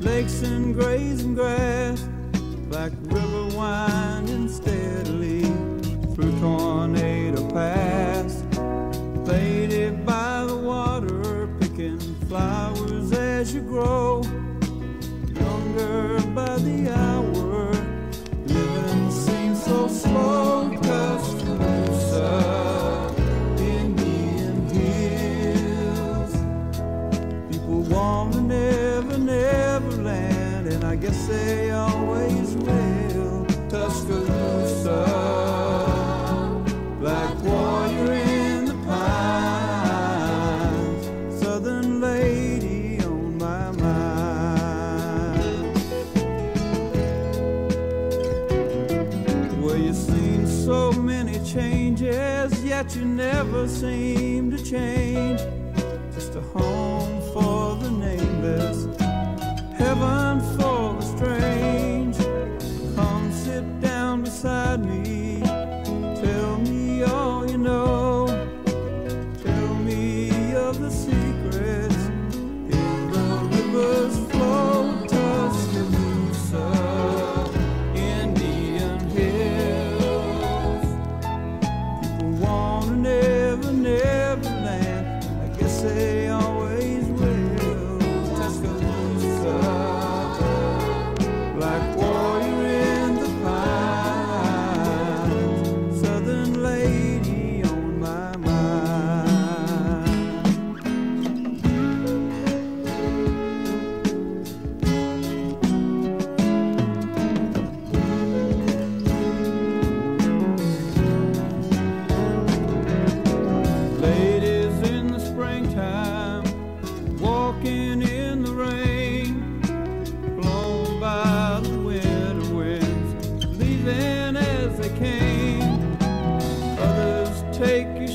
lakes and grazing grass, Black River winding steadily through tornado pass, faded by the water, picking flowers as you grow. guess they always will. Tuscaloosa, black warrior in the pines, southern lady on my mind. Well, you've seen so many changes, yet you never seem to change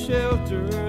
shelter.